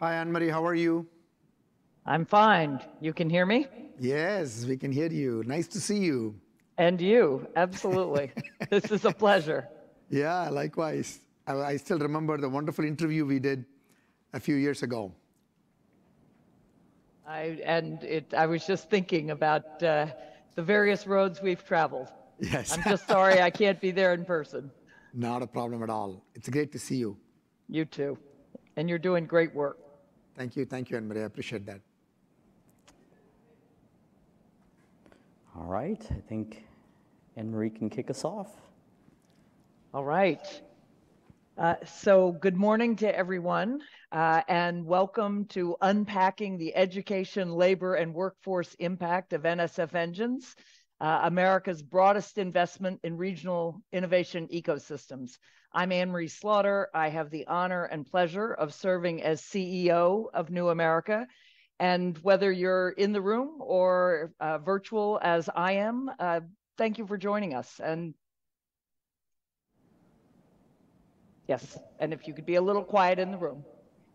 Hi, Anne Marie. How are you? I'm fine. You can hear me? Yes, we can hear you. Nice to see you. And you, absolutely. this is a pleasure. Yeah, likewise. I, I, still remember the wonderful interview we did a few years ago. I, and it, I was just thinking about uh, the various roads we've traveled. Yes. I'm just sorry I can't be there in person. Not a problem at all. It's great to see you. You too. And you're doing great work. Thank you. Thank you, Anne Marie. I appreciate that. All right. I think Anne Marie can kick us off. All right. Uh, so, good morning to everyone, uh, and welcome to Unpacking the Education, Labor, and Workforce Impact of NSF Engines, uh, America's broadest investment in regional innovation ecosystems. I'm Anne Marie Slaughter. I have the honor and pleasure of serving as CEO of New America. And whether you're in the room or uh, virtual as I am, uh, thank you for joining us. And Yes, and if you could be a little quiet in the room.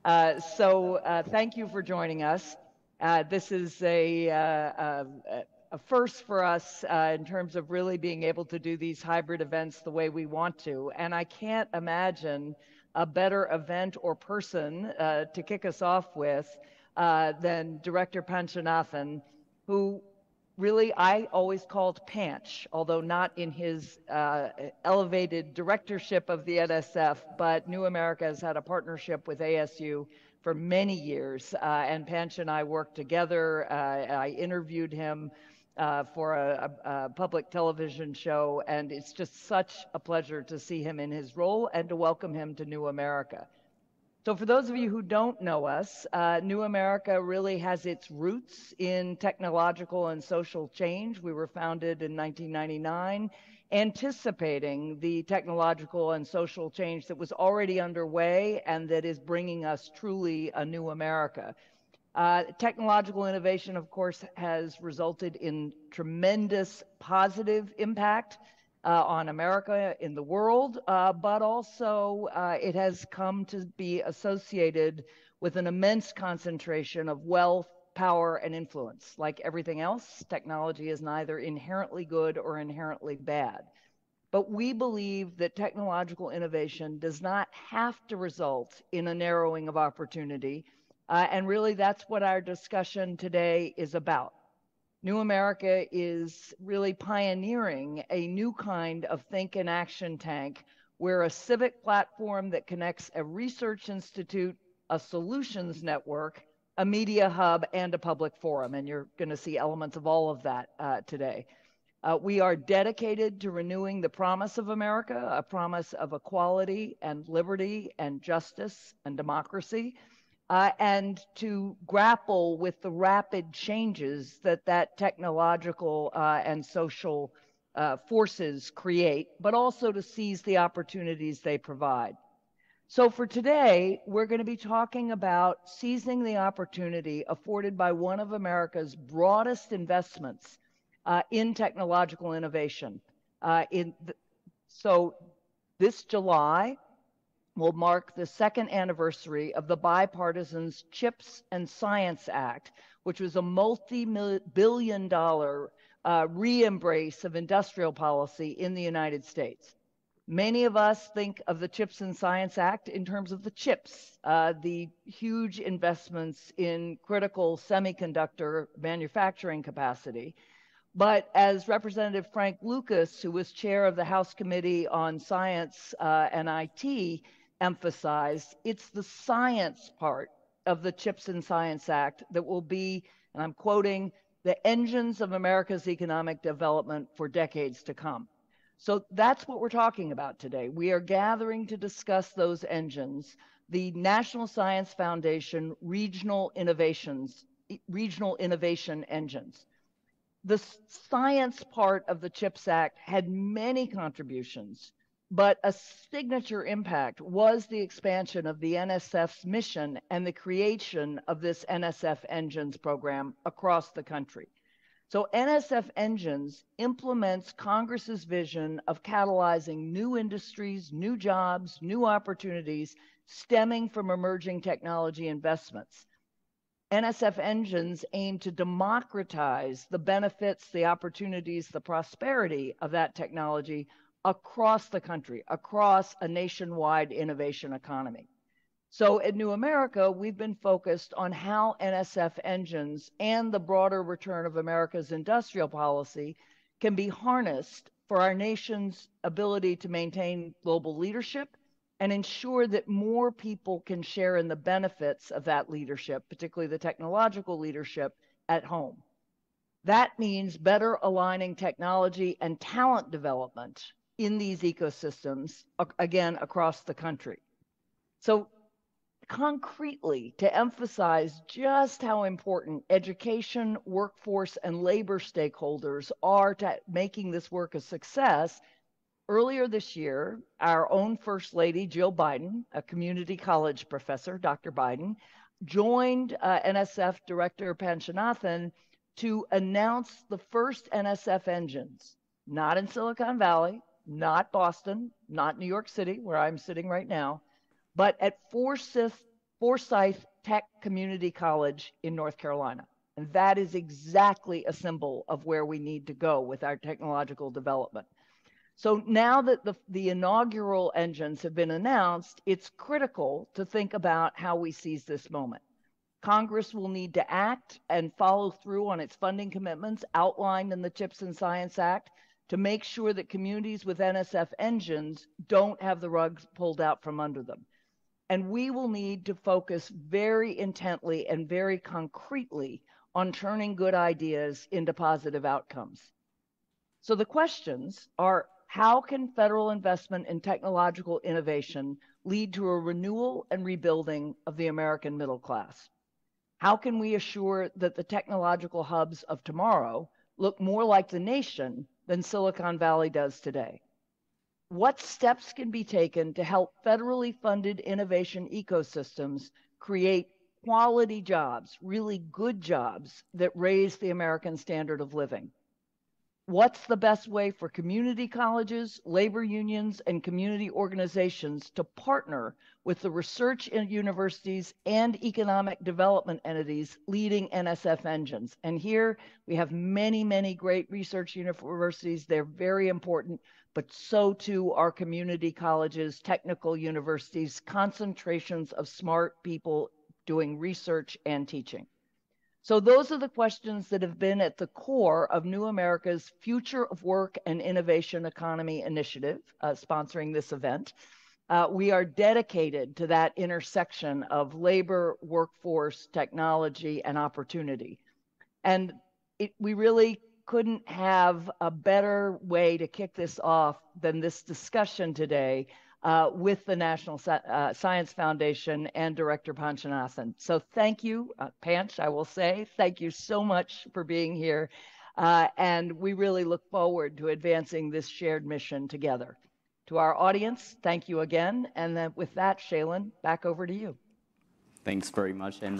Uh, so uh, thank you for joining us. Uh, this is a, uh, a, first for us uh, in terms of really being able to do these hybrid events the way we want to. And I can't imagine a better event or person uh, to kick us off with than Director Panchanathan, who really I always called Panch, although not in his uh, elevated directorship of the NSF, but New America has had a partnership with ASU for many years. Uh, and Panch and I worked together. Uh, I interviewed him uh, for a, a, public television show, and it's just such a pleasure to see him in his role and to welcome him to New America. So, for those of you who don't know us, uh, New America really has its roots in technological and social change. We were founded in 1999, anticipating the technological and social change that was already underway and that is bringing us truly a new America. Uh, technological innovation, of course, has resulted in tremendous positive impact uh, on America in the world, uh, but also uh, it has come to be associated with an immense concentration of wealth, power, and influence. Like everything else, technology is neither inherently good or inherently bad. But we believe that technological innovation does not have to result in a narrowing of opportunity. Uh, and really, that's what our discussion today is about. New America is really pioneering a new kind of think and action tank where a civic platform that connects a research institute, a solutions network, a media hub, and a public forum. And you're going to see elements of all of that uh, today. Uh, we are dedicated to renewing the promise of America, a promise of equality and liberty and justice and democracy uh, and to grapple with the rapid changes that that technological uh, and social uh, forces create, but also to seize the opportunities they provide. So for today, we're going to be talking about seizing the opportunity afforded by one of America's broadest investments uh, in technological innovation. Uh, in the, so this July, will mark the second anniversary of the bipartisan CHIPS and Science Act, which was a multi billion dollar uh, re embrace of industrial policy in the United States. Many of us think of the CHIPS and Science Act in terms of the chips, uh, the huge investments in critical semiconductor manufacturing capacity. But as Representative Frank Lucas, who was chair of the House Committee on Science uh, and IT, emphasized, it's the science part of the CHIPS and Science Act that will be, and I'm quoting, the engines of America's economic development for decades to come. So that's what we're talking about today. We are gathering to discuss those engines, the National Science Foundation regional innovations, regional innovation engines. The science part of the CHIPS Act had many contributions but a signature impact was the expansion of the NSF's mission and the creation of this NSF Engines program across the country. So, NSF Engines implements Congress's vision of catalyzing new industries, new jobs, new opportunities stemming from emerging technology investments. NSF engines aim to democratize the benefits, the opportunities, the prosperity of that technology across the country, across a nationwide innovation economy. So at New America, we've been focused on how NSF engines and the broader return of America's industrial policy can be harnessed for our nation's ability to maintain global leadership and ensure that more people can share in the benefits of that leadership, particularly the technological leadership at home. That means better aligning technology and talent development in these ecosystems, again, across the country. So, concretely, to emphasize just how important education, workforce, and labor stakeholders are to making this work a success, Earlier this year, our own First Lady, Jill Biden, a community college professor, Dr. Biden, joined uh, NSF Director Panchanathan to announce the first NSF engines, not in Silicon Valley, not Boston, not New York City, where I'm sitting right now, but at Forsyth, Forsyth Tech Community College in North Carolina. And that is exactly a symbol of where we need to go with our technological development. So now that the, the inaugural engines have been announced, it's critical to think about how we seize this moment. Congress will need to act and follow through on its funding commitments outlined in the CHIPS and Science Act to make sure that communities with NSF engines don't have the rugs pulled out from under them. And we will need to focus very intently and very concretely on turning good ideas into positive outcomes. So the questions are how can federal investment in technological innovation lead to a renewal and rebuilding of the American middle class? How can we assure that the technological hubs of tomorrow look more like the nation than Silicon Valley does today? What steps can be taken to help federally funded innovation ecosystems create quality jobs, really good jobs that raise the American standard of living? What's the best way for community colleges, labor unions, and community organizations to partner with the research universities and economic development entities leading NSF engines. And here we have many, many great research universities. They're very important, but so too are community colleges, technical universities, concentrations of smart people doing research and teaching. So those are the questions that have been at the core of New America's Future of Work and Innovation Economy Initiative, uh, sponsoring this event. Uh, we are dedicated to that intersection of labor, workforce, technology, and opportunity. And it, we really couldn't have a better way to kick this off than this discussion today uh, with the National uh, Science Foundation and Director Panchanathan. So thank you, uh, Panch, I will say. Thank you so much for being here. Uh, and we really look forward to advancing this shared mission together. To our audience, thank you again. And then with that, Shalin, back over to you. Thanks very much, Anne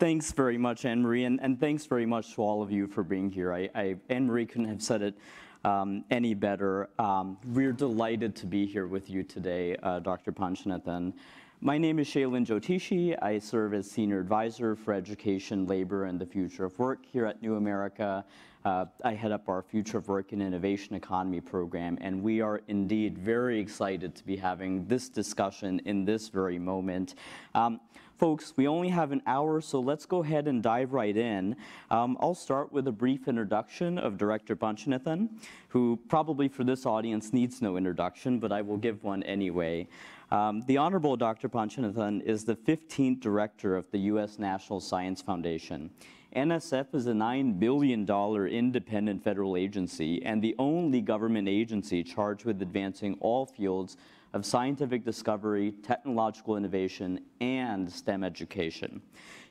Thanks very much, Anne-Marie, and, and, thanks very much to all of you for being here. I, I Anne-Marie couldn't have said it um, any better. Um, we're delighted to be here with you today, uh, Dr. Panchanathan. My name is Shalin Jyotishi. I serve as Senior Advisor for Education, Labor, and the Future of Work here at New America. Uh, I head up our Future of Work and Innovation Economy program, and we are indeed very excited to be having this discussion in this very moment. Um, Folks, we only have an hour, so let's go ahead and dive right in. Um, I'll start with a brief introduction of Director Panchanathan, who probably for this audience needs no introduction, but I will give one anyway. Um, the Honorable Dr. Panchanathan is the 15th Director of the U.S. National Science Foundation. NSF is a $9 billion independent federal agency and the only government agency charged with advancing all fields of scientific discovery, technological innovation, and STEM education.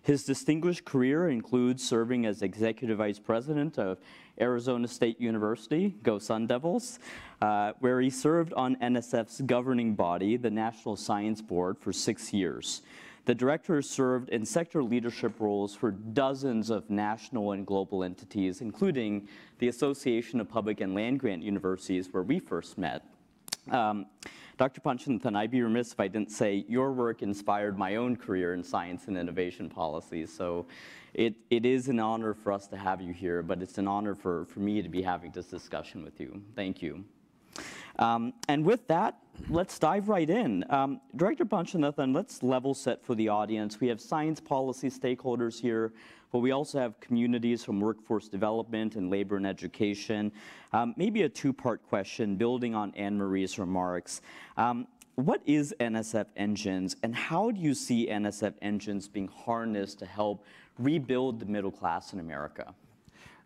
His distinguished career includes serving as Executive Vice President of Arizona State University, go Sun Devils, uh, where he served on NSF's governing body, the National Science Board, for six years. the director has served in sector leadership roles for dozens of national and global entities, including the Association of Public and Land Grant Universities, where we first met. Um, Dr. Panchanathan, I'd be remiss if I didn't say your work inspired my own career in science and innovation policy. So it, it is an honor for us to have you here, but it's an honor for, for me to be having this discussion with you. Thank you. Um, and with that, let's dive right in. Um, Director Panchanathan, let's level set for the audience. We have science policy stakeholders here, but we also have communities from workforce development and labor and education. Um, maybe a two-part question building on Anne-Marie's remarks. Um, what is NSF Engines, and how do you see NSF Engines being harnessed to help rebuild the middle class in America?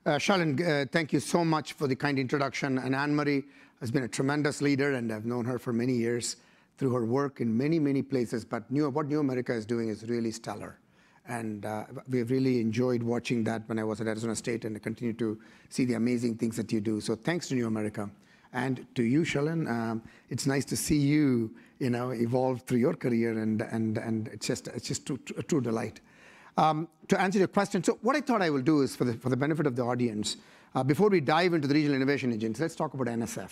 Uh, Shalin, uh, thank you so much for the kind introduction. And Anne-Marie has been a tremendous leader, and I've known her for many years through her work in many, many places. But New, what New America is doing is really stellar. And uh, we've really enjoyed watching that when I was at Arizona State, and continue to see the amazing things that you do. So thanks to New America. And to you, Shalin, um, it's nice to see you, you know, evolve through your career, and, and, and it's just, it's just a true delight. Um, to answer your question, so what I thought I will do is, for the, for the benefit of the audience, uh, before we dive into the regional innovation engines, let's talk about NSF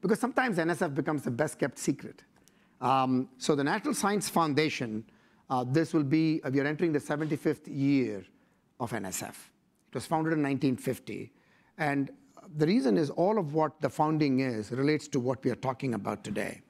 because sometimes NSF becomes the best kept secret. Um, so the National Science Foundation, this will be, uh, we are entering the 75th year of NSF. It was founded in 1950. And the reason is all of what the founding is relates to what we are talking about today.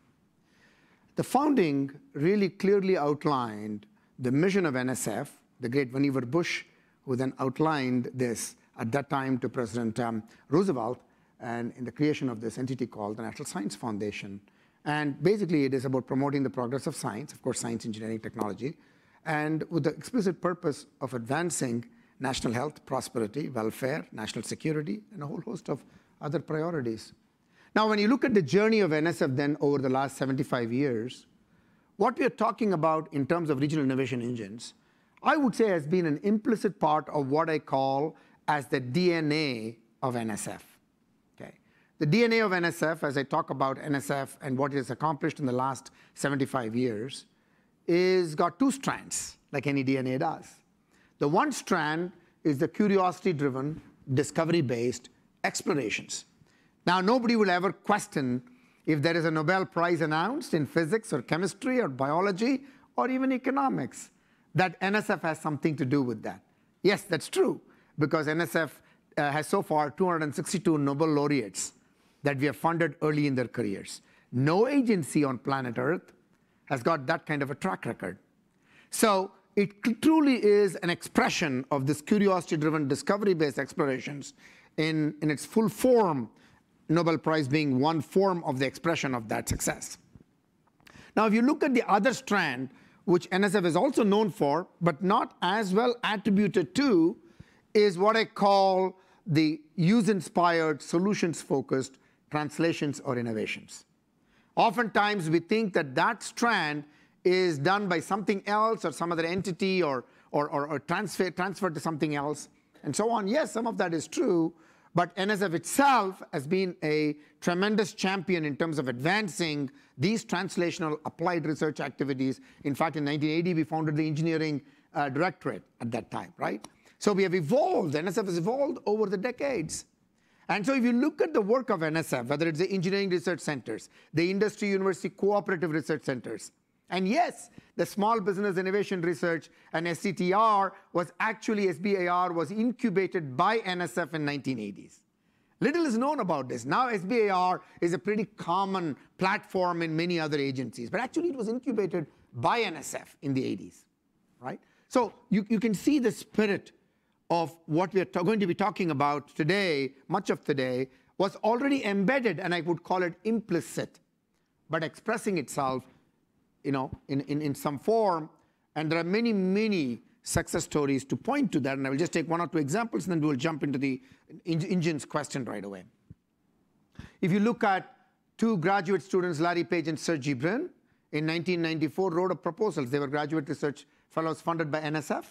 The founding really clearly outlined the mission of NSF, the great Vannevar Bush, who then outlined this at that time to President um, Roosevelt, and in the creation of this entity called the National Science Foundation. And basically, it is about promoting the progress of science, of course, science, engineering, technology, and with the explicit purpose of advancing national health, prosperity, welfare, national security, and a whole host of other priorities. Now, when you look at the journey of NSF then over the last 75 years, what we are talking about in terms of regional innovation engines, I would say has been an implicit part of what I call as the DNA of NSF. The DNA of NSF, as I talk about NSF and what it has accomplished in the last 75 years, is got two strands, like any DNA does. The one strand is the curiosity-driven, discovery-based explorations. Now, nobody will ever question if there is a Nobel Prize announced in physics or chemistry or biology or even economics, that NSF has something to do with that. Yes, that's true, because NSF uh, has so far 262 Nobel laureates that we have funded early in their careers. No agency on planet Earth has got that kind of a track record. So it truly is an expression of this curiosity-driven, discovery-based explorations in, in its full form, Nobel Prize being one form of the expression of that success. Now, if you look at the other strand, which NSF is also known for, but not as well attributed to, is what I call the use-inspired, solutions-focused translations or innovations. Oftentimes, we think that that strand is done by something else or some other entity or, or, or, transfer, transferred to something else, and so on. Yes, some of that is true, but NSF itself has been a tremendous champion in terms of advancing these translational applied research activities. In fact, in 1980, we founded the engineering uh, directorate at that time, right? So we have evolved, NSF has evolved over the decades. And so if you look at the work of NSF, whether it's the engineering research centers, the industry university cooperative research centers, and yes, the small business innovation research and STTR was actually, SBIR was incubated by NSF in 1980s. Little is known about this. Now SBIR is a pretty common platform in many other agencies, but actually it was incubated by NSF in the 80s, right? So you, you can see the spirit of what we are going to be talking about today, much of today, was already embedded, and I would call it implicit, but expressing itself you know, in, in, in some form. And there are many, many success stories to point to that. And I will just take one or two examples, and then we'll jump into the engines question right away. If you look at two graduate students, Larry Page and Sergey Brin, in 1994 wrote a proposal. They were graduate research fellows funded by NSF,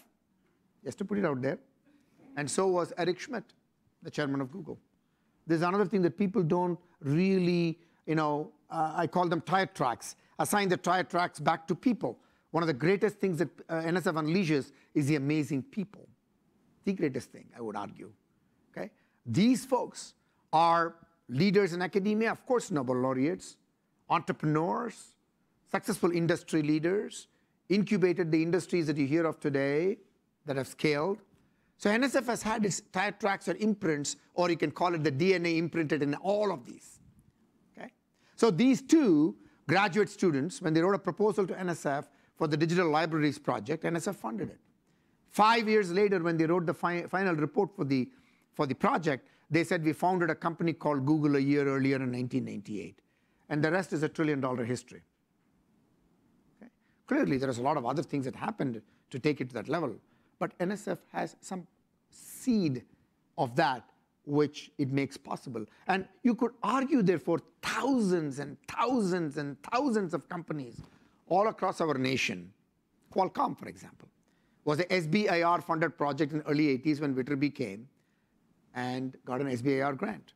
just to put it out there. And so was Eric Schmidt, the chairman of Google. There's another thing that people don't really, you know, uh, I call them tire tracks, assign the tire tracks back to people. one of the greatest things that uh, NSF unleashes is the amazing people. The greatest thing, I would argue. Okay? These folks are leaders in academia, of course, Nobel laureates, entrepreneurs, successful industry leaders, incubated the industries that you hear of today that have scaled. So NSF has had its tire tracks or imprints, or you can call it the DNA imprinted in all of these. Okay? So these two graduate students, when they wrote a proposal to NSF for the Digital Libraries Project, NSF funded it. Five years later, when they wrote the fi final report for the, for the project, they said we founded a company called Google a year earlier in 1998. And the rest is a trillion dollar history. Okay? Clearly, there is a lot of other things that happened to take it to that level. But NSF has some seed of that which it makes possible. And you could argue, therefore, thousands and thousands and thousands of companies all across our nation, Qualcomm, for example, was a SBIR funded project in the early 80s when Viterbi came and got an SBIR grant.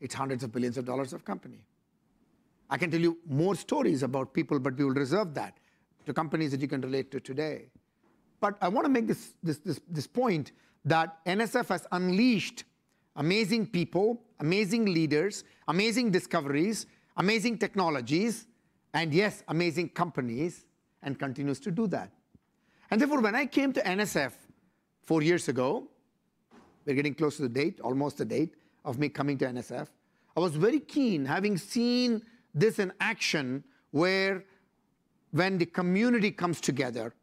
It's hundreds of billions of dollars of company. I can tell you more stories about people, but we will reserve that to companies that you can relate to today. But I want to make this, this, this, this point that NSF has unleashed amazing people, amazing leaders, amazing discoveries, amazing technologies, and yes, amazing companies, and continues to do that. And therefore, when I came to NSF four years ago, we're getting close to the date, almost the date of me coming to NSF. I was very keen, having seen this in action, where when the community comes together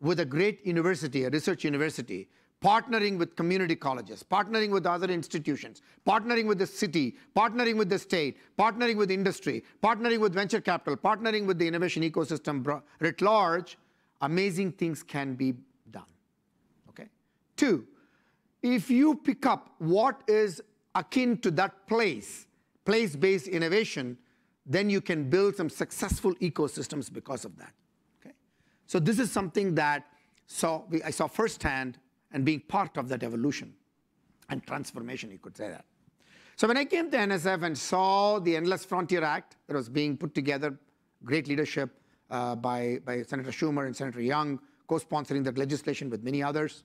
with a great university, a research university, partnering with community colleges, partnering with other institutions, partnering with the city, partnering with the state, partnering with industry, partnering with venture capital, partnering with the innovation ecosystem writ large, amazing things can be done. Okay? Two, if you pick up what is akin to that place, place-based innovation, then you can build some successful ecosystems because of that. So this is something that saw, I saw firsthand and being part of that evolution and transformation, you could say that. So when I came to NSF and saw the Endless Frontier Act that was being put together, great leadership uh, by, by Senator Schumer and Senator Young, co-sponsoring that legislation with many others,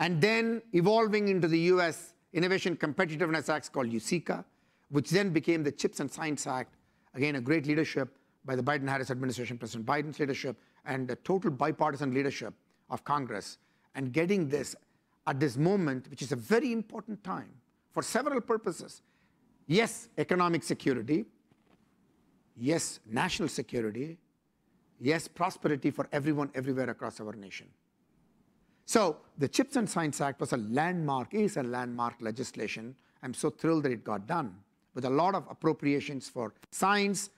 and then evolving into the US Innovation Competitiveness Act called USICA, which then became the CHIPS and Science Act. Again, a great leadership by the Biden-Harris administration, President Biden's leadership, and the total bipartisan leadership of Congress. And getting this at this moment, which is a very important time for several purposes. Yes, economic security. Yes, national security. Yes, prosperity for everyone everywhere across our nation. So the CHIPS and Science Act was a landmark, is a landmark legislation. I'm so thrilled that it got done with a lot of appropriations for science,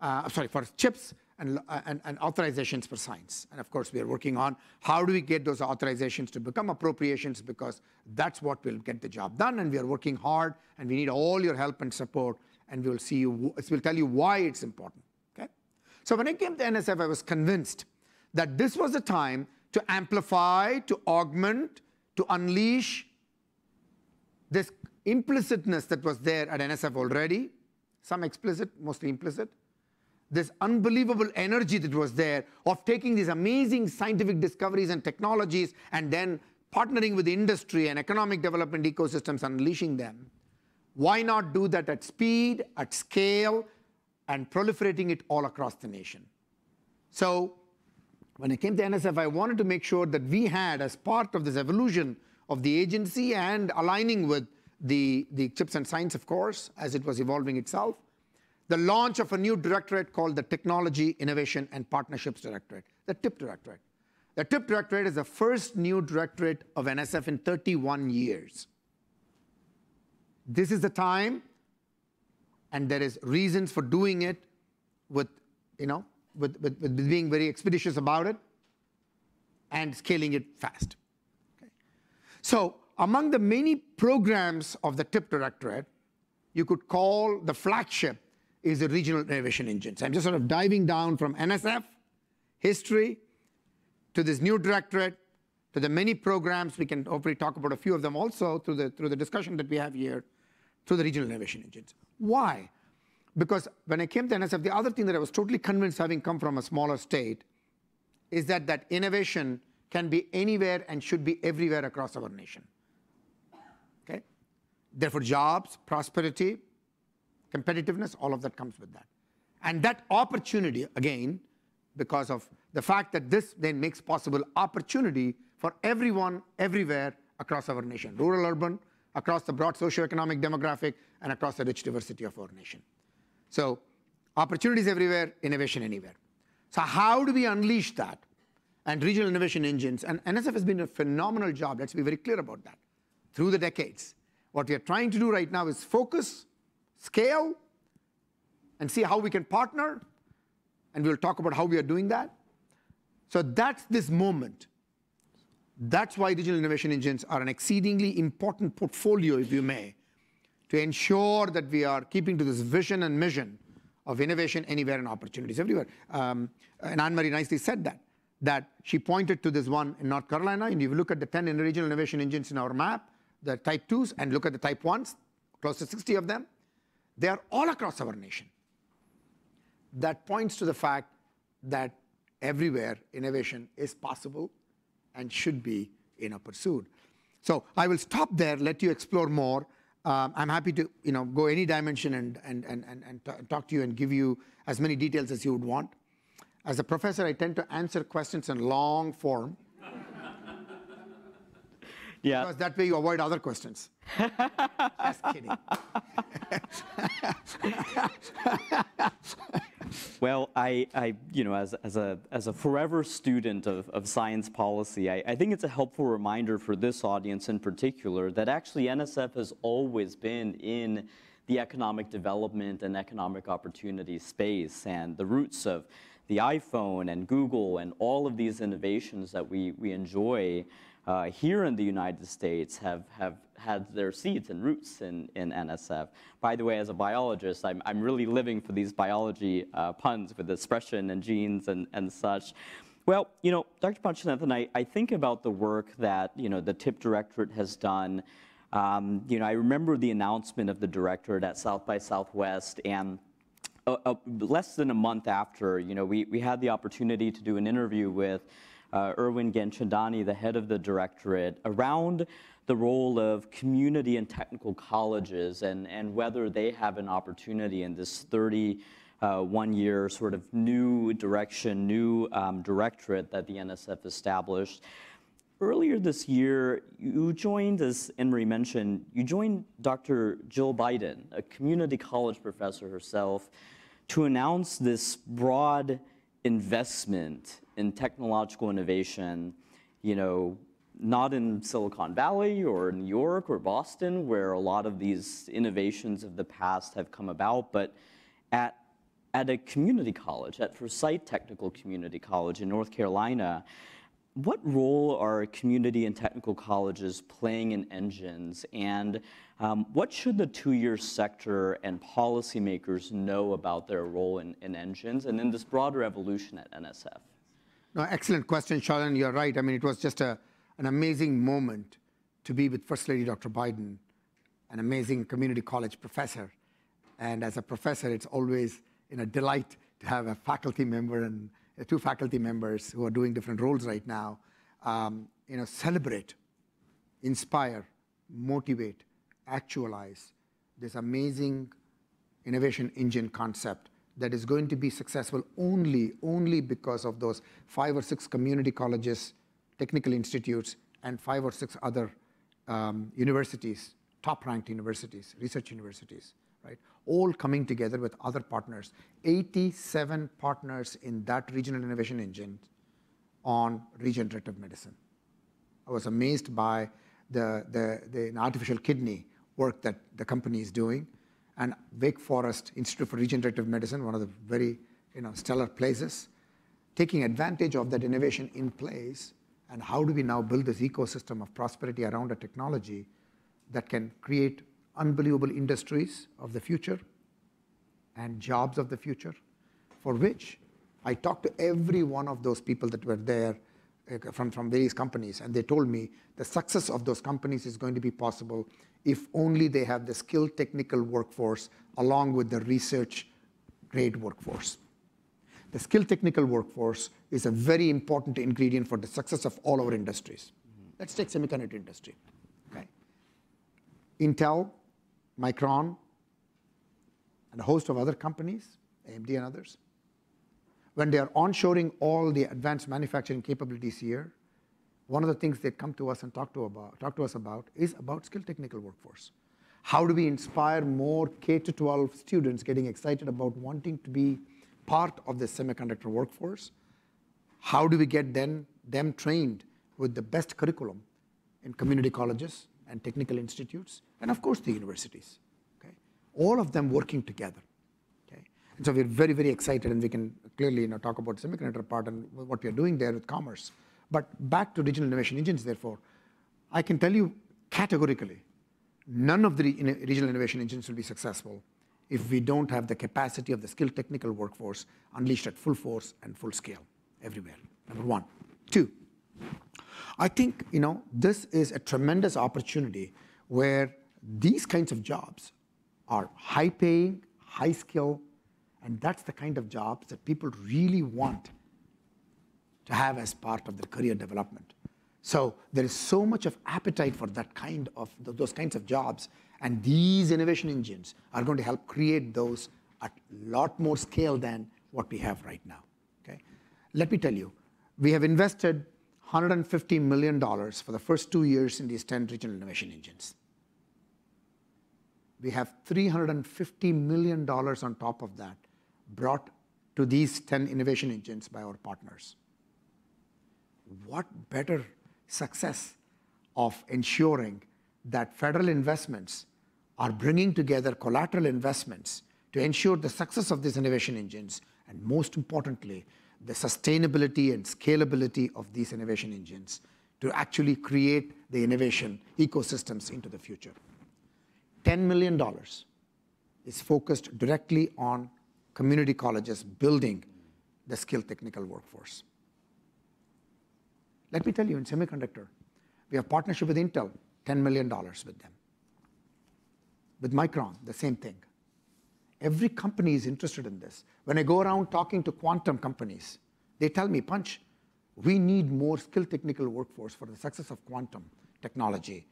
uh, sorry, for chips and, uh, and, authorizations for science. And of course, we are working on how do we get those authorizations to become appropriations because that's what will get the job done. And we are working hard and we need all your help and support. And we will see you, we'll tell you why it's important. Okay? So when I came to NSF, I was convinced that this was the time to amplify, to augment, to unleash this implicitness that was there at NSF already, some explicit, mostly implicit, this unbelievable energy that was there of taking these amazing scientific discoveries and technologies and then partnering with industry and economic development ecosystems, unleashing them. Why not do that at speed, at scale, and proliferating it all across the nation? So when I came to NSF, I wanted to make sure that we had, as part of this evolution of the agency and aligning with the, the CHIPS and Science, of course, as it was evolving itself, the launch of a new directorate called the Technology, Innovation, and Partnerships Directorate, the TIP Directorate. The TIP Directorate is the first new directorate of NSF in 31 years. This is the time, and there is reasons for doing it with, you know, with, with, with being very expeditious about it and scaling it fast. Okay. So among the many programs of the TIP Directorate, you could call the flagship is the Regional Innovation Engines. I'm just sort of diving down from NSF, history, to this new directorate, to the many programs. We can hopefully talk about a few of them also through the, through the discussion that we have here, through the Regional Innovation Engines. Why? Because when I came to NSF, the other thing that I was totally convinced, having come from a smaller state, is that that innovation can be anywhere and should be everywhere across our nation. Okay? Therefore, jobs, prosperity, competitiveness, all of that comes with that. And that opportunity, again, because of the fact that this then makes possible opportunity for everyone, everywhere across our nation, rural, urban, across the broad socioeconomic demographic, and across the rich diversity of our nation. So opportunities everywhere, innovation anywhere. So how do we unleash that? And regional innovation engines, and NSF has been a phenomenal job, let's be very clear about that, through the decades. What we are trying to do right now is focus, scale, and see how we can partner, and we'll talk about how we are doing that. So that's this moment. That's why regional innovation engines are an exceedingly important portfolio, if you may, to ensure that we are keeping to this vision and mission of innovation anywhere and opportunities everywhere. Um, and Anne-Marie nicely said that, that she pointed to this one in North Carolina, and if you look at the 10 regional innovation engines in our map, the type 2s, and look at the type 1s, close to 60 of them, they are all across our nation. That points to the fact that everywhere innovation is possible and should be you know, pursued. So I will stop there, let you explore more. Um, I'm happy to you know, go any dimension and, and, and, and, and talk to you and give you as many details as you would want. As a professor, I tend to answer questions in long form. Yeah. Because that way you avoid other questions. Just kidding. well, I, I, you know, as, as, a, as a forever student of, of science policy, I, I think it's a helpful reminder for this audience in particular that actually NSF has always been in the economic development and economic opportunity space and the roots of the iPhone and Google and all of these innovations that we, we enjoy uh, here in the United States have, have had their seeds and roots in, in NSF. By the way, as a biologist, I'm, I'm really living for these biology uh, puns with expression and genes and, and such. Well, you know, Dr. Panchanathan, I, I think about the work that, you know, the TIP Directorate has done. Um, you know, I remember the announcement of the directorate at South by Southwest and uh, uh, less than a month after, you know, we, we had the opportunity to do an interview with uh, Erwin Gianchandani, the head of the directorate, around the role of community and technical colleges and, and whether they have an opportunity in this 30 uh, year sort of new direction, new um, directorate that the NSF established. Earlier this year, you joined, as Anne-Marie mentioned, you joined Dr. Jill Biden, a community college professor herself, to announce this broad investment in technological innovation, you know, not in Silicon Valley or New York or Boston, where a lot of these innovations of the past have come about, but at, at a community college, at Forsyth Technical Community College in North Carolina. What role are community and technical colleges playing in engines, and um, what should the two-year sector and policymakers know about their role in, in engines and in this broader evolution at NSF? No, excellent question, Shalin. You're right. I mean, it was just a, an amazing moment to be with First Lady Dr. Biden, an amazing community college professor. And as a professor, it's always in a delight to have a faculty member and uh, two faculty members who are doing different roles right now, um, you know, celebrate, inspire, motivate, actualize this amazing innovation engine concept that is going to be successful only, only because of those five or six community colleges, technical institutes, and five or six other um, universities, top-ranked universities, research universities, right? All coming together with other partners. 87 partners in that regional innovation engine on regenerative medicine. I was amazed by the, the, the artificial kidney work that the company is doing and Wake Forest Institute for Regenerative Medicine, one of the very you know, stellar places, taking advantage of that innovation in place, and how do we now build this ecosystem of prosperity around a technology that can create unbelievable industries of the future and jobs of the future, for which I talked to every one of those people that were there Uh, from, from various companies, and they told me the success of those companies is going to be possible if only they have the skilled technical workforce along with the research grade workforce. the skilled technical workforce is a very important ingredient for the success of all our industries. Let's take semiconductor industry. Okay? Intel, Micron, and a host of other companies, AMD and others, when they are onshoring all the advanced manufacturing capabilities here, one of the things they come to us and talk to, about, talk to us about is about skilled technical workforce. How do we inspire more K-12 students getting excited about wanting to be part of the semiconductor workforce? How do we get them, them trained with the best curriculum in community colleges and technical institutes, and of course, the universities? Okay? All of them working together. So we're very, very excited, and we can clearly you know, talk about semiconductor part and what we are doing there with commerce. But back to regional innovation engines, therefore, I can tell you categorically, none of the regional innovation engines will be successful if we don't have the capacity of the skilled technical workforce unleashed at full force and full scale everywhere. Number one. Two, I think you know this is a tremendous opportunity where these kinds of jobs are high paying, high skill, and that's the kind of jobs that people really want to have as part of their career development. So there is so much of appetite for that kind of those kinds of jobs, and these innovation engines are going to help create those at a lot more scale than what we have right now. Okay? Let me tell you, we have invested $150 million for the first two years in these 10 regional innovation engines. We have $350 million on top of that brought to these 10 innovation engines by our partners. What better success of ensuring that federal investments are bringing together collateral investments to ensure the success of these innovation engines, and most importantly, the sustainability and scalability of these innovation engines to actually create the innovation ecosystems into the future. $10 million is focused directly on community colleges building the skilled technical workforce. Let me tell you, in semiconductor, we have partnership with Intel, $10 million with them. With Micron, the same thing. Every company is interested in this. When I go around talking to quantum companies, they tell me, Panch, we need more skilled technical workforce for the success of quantum technology,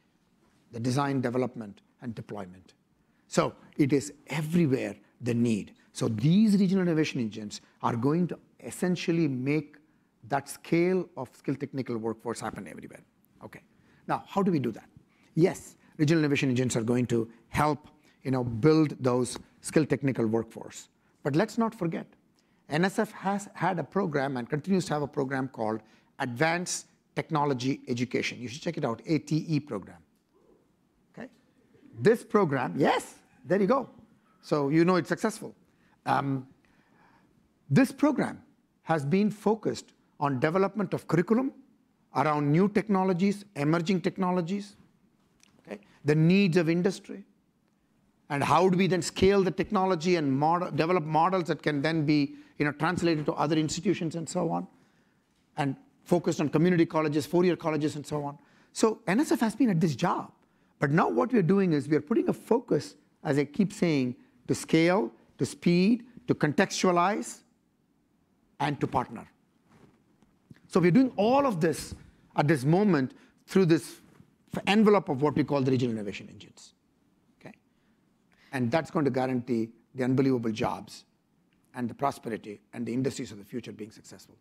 the design, development, and deployment. So it is everywhere the need. So these regional innovation engines are going to essentially make that scale of skilled technical workforce happen everywhere. Okay. Now, how do we do that? Yes, regional innovation engines are going to help you know, build those skilled technical workforce. But let's not forget, NSF has had a program and continues to have a program called Advanced Technology Education. You should check it out, ATE program. Okay? This program, yes, there you go. So you know it's successful. Um, this program has been focused on development of curriculum around new technologies, emerging technologies, the needs of industry, and how do we then scale the technology and develop models that can then be you know, translated to other institutions and so on, and focused on community colleges, four-year colleges, and so on. So NSF has been at this job. But now what we're doing is we're putting a focus, as I keep saying, to scale, to speed, to contextualize, and to partner. So we're doing all of this at this moment through this envelope of what we call the regional innovation engines. Okay? And that's going to guarantee the unbelievable jobs and the prosperity and the industries of the future being successful.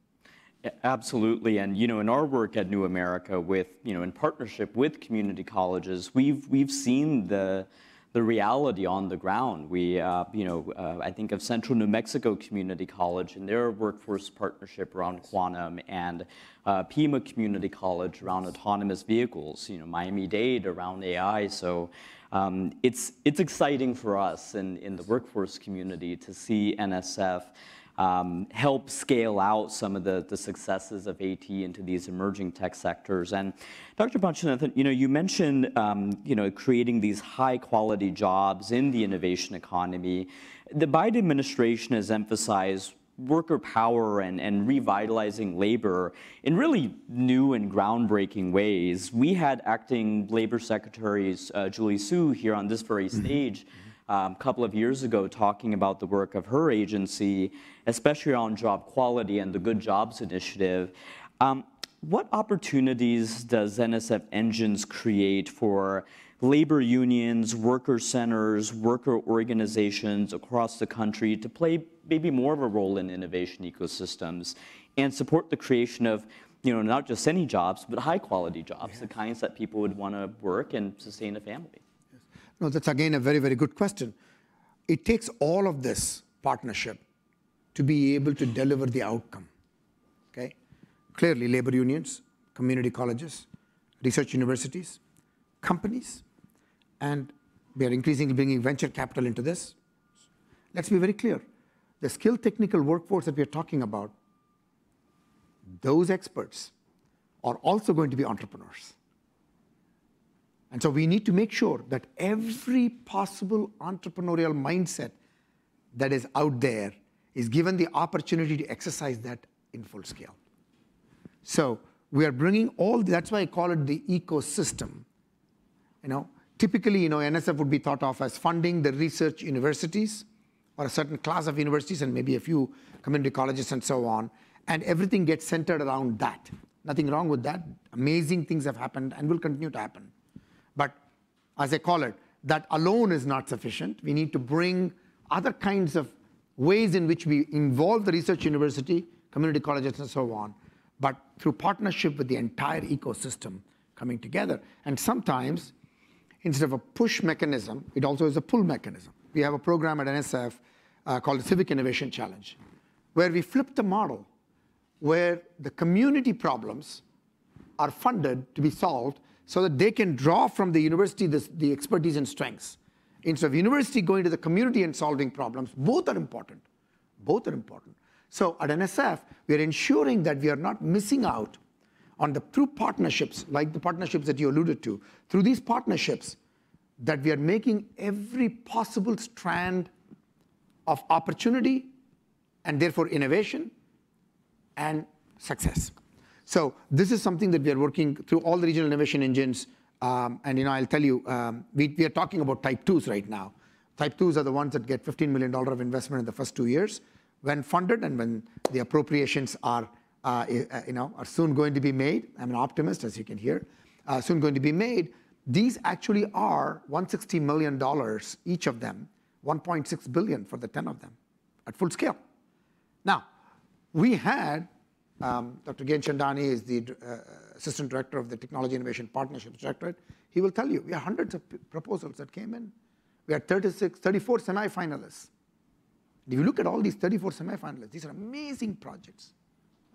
Absolutely, and you know, in our work at New America, with you know, in partnership with community colleges, we've we've seen the the reality on the ground. We, uh, you know, uh, I think of Central New Mexico Community College and their workforce partnership around quantum, and uh, Pima Community College around autonomous vehicles. You know, Miami-Dade around AI. So. Um, it's it's exciting for us in, in the workforce community to see NSF um, help scale out some of the, the successes of AT into these emerging tech sectors. And Dr. Panchanathan, you know, you mentioned, um, you know, creating these high quality jobs in the innovation economy. The Biden administration has emphasized worker power and, and revitalizing labor in really new and groundbreaking ways. We had acting labor Secretary uh, Julie Su here on this very mm-hmm. stage um, a couple of years ago talking about the work of her agency, especially on job quality and the Good Jobs Initiative. Um, what opportunities does NSF Engines create for labor unions, worker centers, worker organizations across the country to play maybe more of a role in innovation ecosystems and support the creation of you know, not just any jobs, but high quality jobs, yes. the kinds that people would want to work and sustain a family? Yes. No, that's again a very, very good question. It takes all of this partnership to be able to deliver the outcome. Okay? Clearly, labor unions, community colleges, research universities, companies, and we are increasingly bringing venture capital into this. Let's be very clear. The skilled technical workforce that we are talking about those experts are also going to be entrepreneurs. And so we need to make sure that every possible entrepreneurial mindset that is out there is given the opportunity to exercise that in full scale. So we are bringing all, that's why I call it the ecosystem. You know, typically, you know, NSF would be thought of as funding the research universities or a certain class of universities and maybe a few community colleges and so on and everything gets centered around that. Nothing wrong with that. Amazing things have happened and will continue to happen. But as I call it, that alone is not sufficient. We need to bring other kinds of ways in which we involve the research university, community colleges, and so on, but through partnership with the entire ecosystem coming together. And sometimes, instead of a push mechanism, it also is a pull mechanism. We have a program at NSF uh, called the Civic Innovation Challenge, where we flip the model where the community problems are funded to be solved so that they can draw from the university this, the expertise and strengths. Instead of university going to the community and solving problems, both are important. Both are important. So at NSF, we are ensuring that we are not missing out on the through partnerships, like the partnerships that you alluded to, through these partnerships, that we are making every possible strand of opportunity and therefore innovation and success. So this is something that we are working through all the regional innovation engines. Um, and you know, I'll tell you, um, we, are talking about type 2s right now. Type 2s are the ones that get $15 million of investment in the first two years. When funded and when the appropriations are, uh, uh, you know, are soon going to be made, I'm an optimist, as you can hear, uh, soon going to be made, these actually are $160 million each of them, 1.6 billion for the 10 of them at full scale. Now, we had, um, Dr. Gianchandani is the uh, Assistant Director of the Technology Innovation Partnerships Directorate. He will tell you, we have hundreds of proposals that came in. We had 36, 34 semifinalists. If you look at all these 34 semi-finalists, these are amazing projects,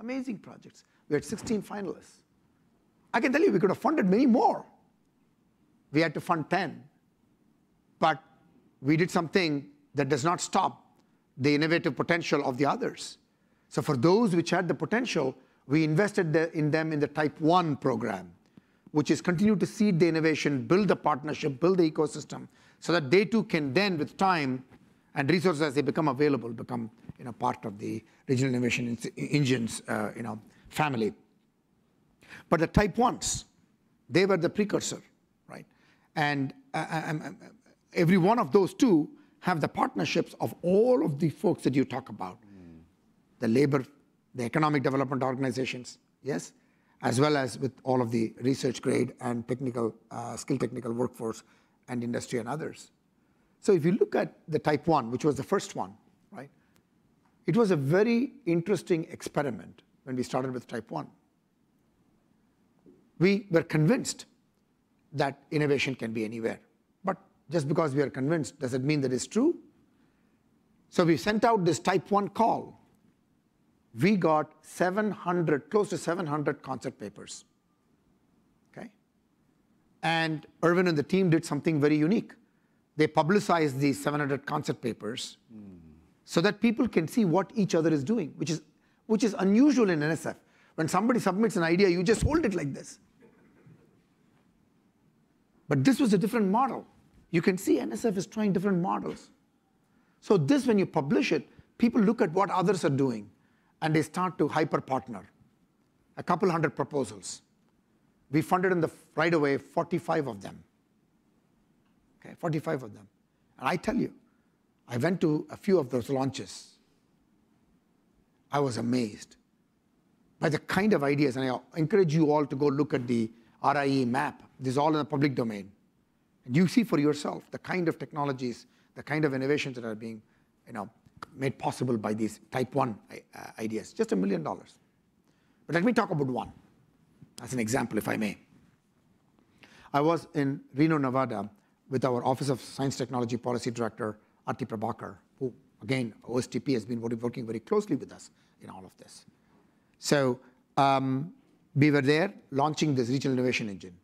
amazing projects. We had 16 finalists. I can tell you, we could have funded many more. We had to fund 10. But we did something that does not stop the innovative potential of the others. So for those which had the potential, we invested in them in the Type 1 program, which is continue to seed the innovation, build the partnership, build the ecosystem, so that they too can then, with time and resources as they become available, become you know, part of the regional innovation engines uh, you know, family. But the Type 1s, they were the precursor, right? And uh, uh um, every one of those two have the partnerships of all of the folks that you talk about the labor, the economic development organizations, yes, as well as with all of the research grade and technical, uh, skill technical workforce and industry and others. So if you look at the type one, which was the first one, right, it was a very interesting experiment when we started with type one. We were convinced that innovation can be anywhere. But just because we are convinced, does it mean that it's true? So we sent out this type one call we got 700, close to 700 concept papers. Okay? And Erwin and the team did something very unique. They publicized these 700 concept papers mm. so that people can see what each other is doing, which is, which is unusual in NSF. When somebody submits an idea, you just hold it like this. But this was a different model. You can see NSF is trying different models. So this, when you publish it, people look at what others are doing and they start to hyper partner. A couple hundred proposals. We funded in the right away 45 of them. Okay, 45 of them. And I tell you, I went to a few of those launches. I was amazed by the kind of ideas, and I encourage you all to go look at the RIE map. This is all in the public domain. And you see for yourself the kind of technologies, the kind of innovations that are being you know, made possible by these type 1 uh, ideas. Just a million dollars. But let me talk about one as an example, if I may. I was in Reno, Nevada with our Office of Science Technology Policy Director, Arati Prabhakar, who, again, OSTP has been working very closely with us in all of this. So um, we were there launching this regional innovation engine.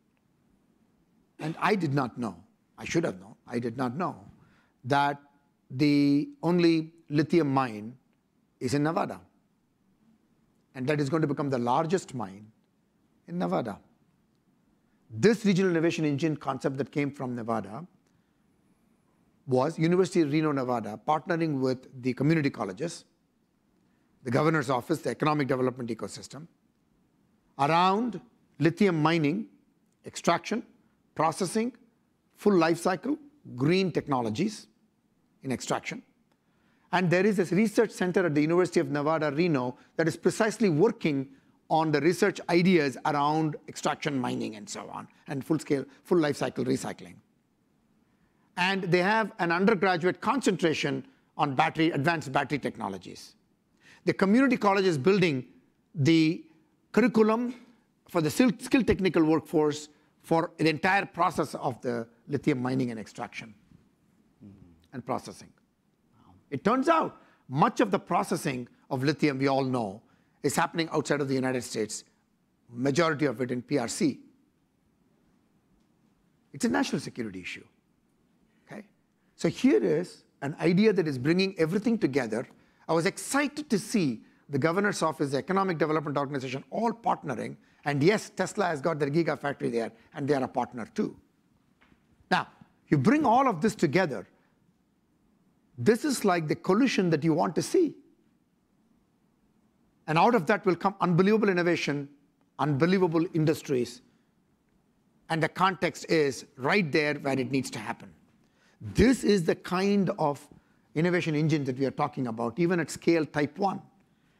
And I did not know, I should have known, I did not know that the only lithium mine is in Nevada. And that is going to become the largest mine in Nevada. This regional innovation engine concept that came from Nevada was University of Reno, Nevada, partnering with the community colleges, the governor's office, the economic development ecosystem, around lithium mining, extraction, processing, full life cycle, green technologies in extraction. And there is this research center at the University of Nevada, Reno, that is precisely working on the research ideas around extraction mining and so on, and full scale, full life cycle recycling. And they have an undergraduate concentration on battery, advanced battery technologies. The community college is building the curriculum for the skill technical workforce for the entire process of the lithium mining and extraction and processing. It turns out much of the processing of lithium, we all know, is happening outside of the United States, majority of it in PRC. It's a national security issue. Okay? So here is an idea that is bringing everything together. I was excited to see the governor's office, the economic development organization, all partnering. And yes, Tesla has got their gigafactory there, and they are a partner too. Now, you bring all of this together, this is like the collision that you want to see. And out of that will come unbelievable innovation, unbelievable industries. And the context is right there where it needs to happen. This is the kind of innovation engine that we are talking about, even at scale type 1.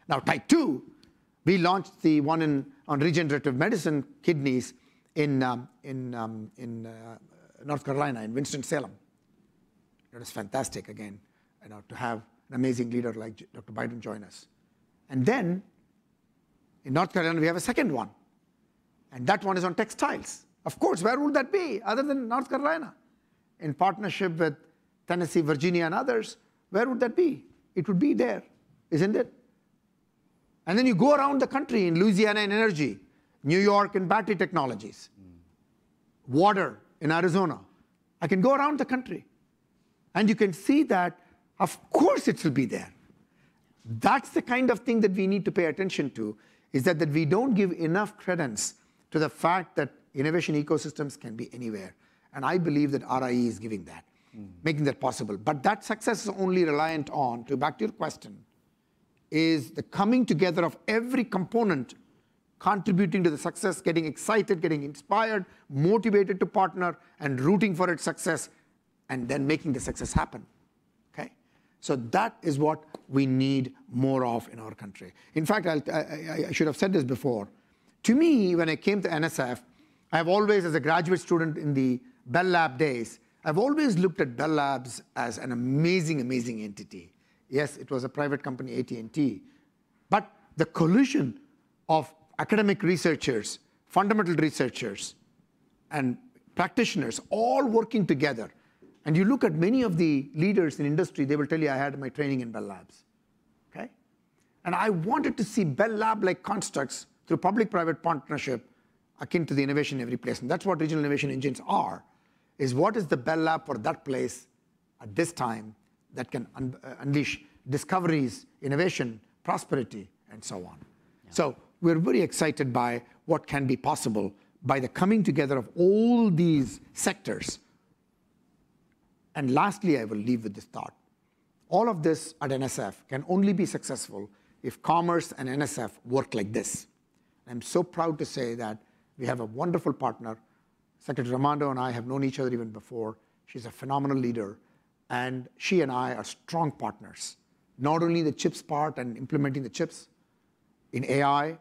Now, type 2, we launched the one in, on regenerative medicine kidneys in, um, in, um, in uh, North Carolina, in Winston-Salem. That is fantastic, again you uh, know, to have an amazing leader like Dr. Biden join us. And then in North Carolina, we have a second one. And that one is on textiles. Of course, where would that be other than North Carolina? In partnership with Tennessee, Virginia, and others, where would that be? It would be there, isn't it? And then you go around the country in Louisiana in energy, New York in battery technologies, water in Arizona. I can go around the country. And you can see that of course it will be there. That's the kind of thing that we need to pay attention to, is that, that we don't give enough credence to the fact that innovation ecosystems can be anywhere. And I believe that RIE is giving that, mm. making that possible. But that success is only reliant on, to back to your question, is the coming together of every component contributing to the success, getting excited, getting inspired, motivated to partner, and rooting for its success, and then making the success happen. So that is what we need more of in our country. In fact, I, I should have said this before. To me, when I came to NSF, I've always, as a graduate student in the Bell Lab days, I've always looked at Bell Labs as an amazing, amazing entity. Yes, it was a private company, AT&T, but the collision of academic researchers, fundamental researchers, and practitioners all working together and you look at many of the leaders in industry, they will tell you, I had my training in Bell Labs. Okay? And I wanted to see Bell Lab-like constructs through public-private partnership akin to the innovation in every place. And that's what regional innovation engines are, is what is the Bell Lab for that place at this time that can un uh, unleash discoveries, innovation, prosperity, and so on. Yeah. So we're very excited by what can be possible by the coming together of all these sectors and lastly, I will leave with this thought. All of this at NSF can only be successful if commerce and NSF work like this. I'm so proud to say that we have a wonderful partner. Secretary Raimondo and I have known each other even before. She's a phenomenal leader. And she and I are strong partners, not only the chips part and implementing the chips in AI,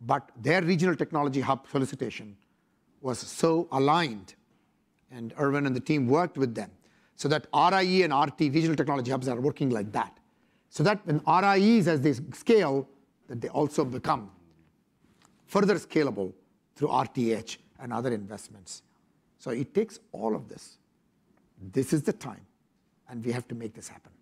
but their regional technology hub solicitation was so aligned. And Erwin and the team worked with them so that RIE and RT, regional technology hubs, are working like that. So that when RIEs, as they scale, that they also become further scalable through RTH and other investments. So it takes all of this. This is the time, and we have to make this happen.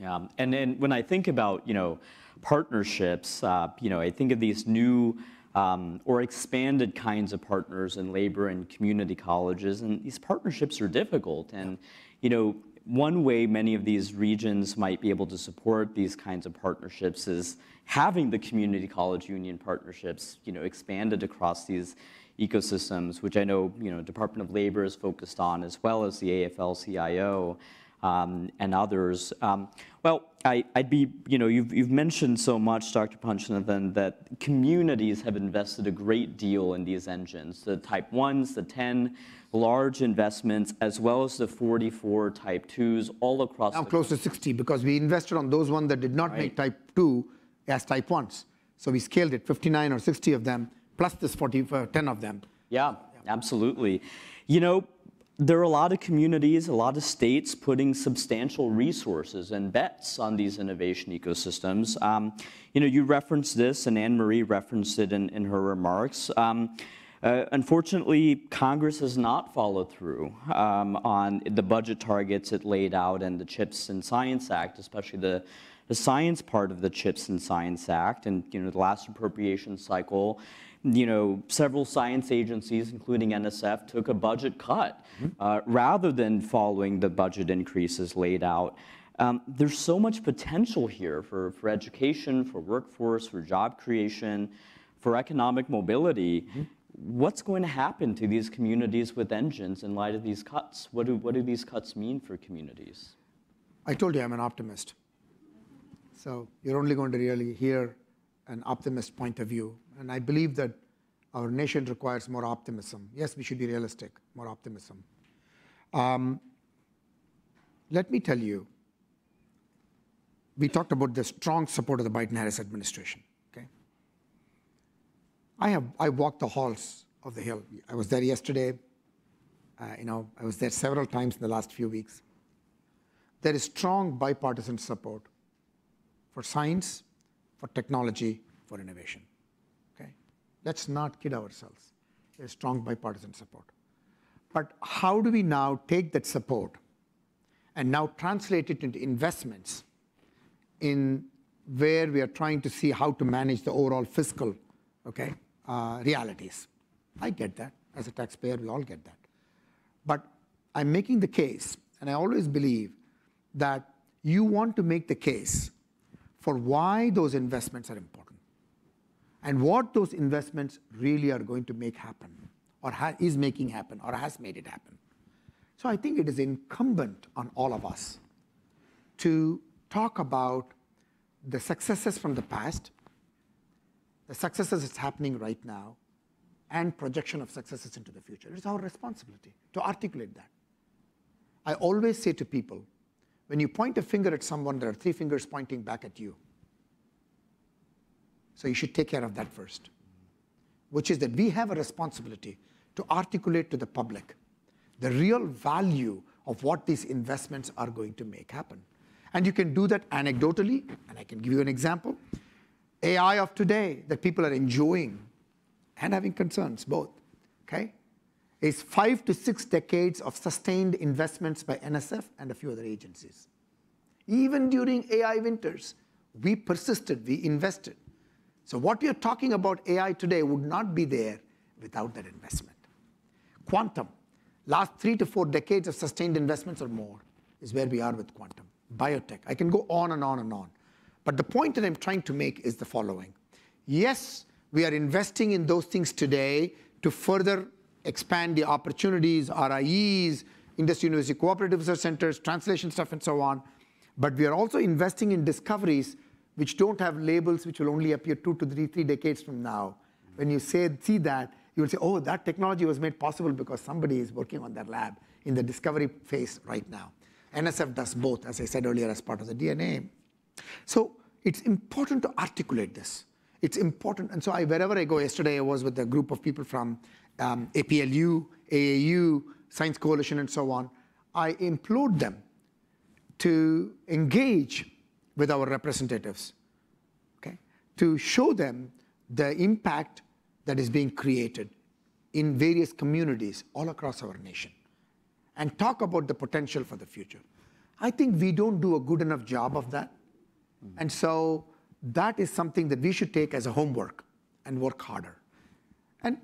Yeah, and then when I think about you know partnerships, uh, you know I think of these new um, or expanded kinds of partners in labor and community colleges, and these partnerships are difficult. And you know one way many of these regions might be able to support these kinds of partnerships is having the community college union partnerships, you know, expanded across these ecosystems, which I know, you know, Department of Labor is focused on, as well as the AFL-CIO um, and others. Um, well, I, would be, you know, you've, you've mentioned so much, Dr. Panchanathan, that communities have invested a great deal in these engines, the type 1s, the 10 large investments, as well as the 44 type 2s all across now close to 60 because we invested on those ones that did not right. make type 2 as type 1s. So we scaled it, 59 or 60 of them, plus this 40, uh, 10 of them. Yeah, yeah, absolutely. You know, there are a lot of communities, a lot of states putting substantial resources and bets on these innovation ecosystems. Um, you know, you referenced this, and Anne Marie referenced it in, in her remarks. Um, uh, unfortunately, Congress has not followed through um, on the budget targets it laid out in the CHIPS and Science Act, especially the, the science part of the CHIPS and Science Act. And you know, the last appropriation cycle, you know, several science agencies, including NSF, took a budget cut mm-hmm. uh, rather than following the budget increases laid out. Um, there's so much potential here for, for education, for workforce, for job creation, for economic mobility. Mm-hmm. What's going to happen to these communities with engines in light of these cuts? What do, what do these cuts mean for communities? I told you I'm an optimist. So you're only going to really hear an optimist point of view. And I believe that our nation requires more optimism. Yes, we should be realistic, more optimism. Um, let me tell you, we talked about the strong support of the Biden-Harris administration. Okay, I have I walked the halls of the Hill. I was there yesterday. Uh, you know, I was there several times in the last few weeks. There is strong bipartisan support for science, for technology, for innovation. Okay? Let's not kid ourselves. There's strong bipartisan support. But how do we now take that support and now translate it into investments in where we are trying to see how to manage the overall fiscal okay, uh, realities? I get that. As a taxpayer, we all get that. But I'm making the case, and I always believe that you want to make the case for why those investments are important and what those investments really are going to make happen or is making happen or has made it happen. So I think it is incumbent on all of us to talk about the successes from the past, the successes that's happening right now, and projection of successes into the future. It's our responsibility to articulate that. I always say to people, when you point a finger at someone, there are three fingers pointing back at you. So you should take care of that first, which is that we have a responsibility to articulate to the public the real value of what these investments are going to make happen. And you can do that anecdotally, and I can give you an example. AI of today that people are enjoying and having concerns, both, okay? Is five to six decades of sustained investments by NSF and a few other agencies. Even during AI winters, we persisted, we invested. So what we are talking about AI today would not be there without that investment. Quantum, last three to four decades of sustained investments or more is where we are with quantum. Biotech, I can go on and on and on. But the point that I'm trying to make is the following. Yes, we are investing in those things today to further expand the opportunities, RIEs, industry university cooperative research centers, translation stuff, and so on. But we are also investing in discoveries which don't have labels which will only appear two to three, three decades from now. When you say, see that, you will say, oh, that technology was made possible because somebody is working on that lab in the discovery phase right now. NSF does both, as I said earlier, as part of the DNA. So it's important to articulate this. It's important. And so I, wherever I go, yesterday I was with a group of people from um, APLU, AAU, Science Coalition, and so on. I implored them to engage with our representatives, okay, to show them the impact that is being created in various communities all across our nation and talk about the potential for the future. I think we don't do a good enough job of that. And so that is something that we should take as a homework and work harder. And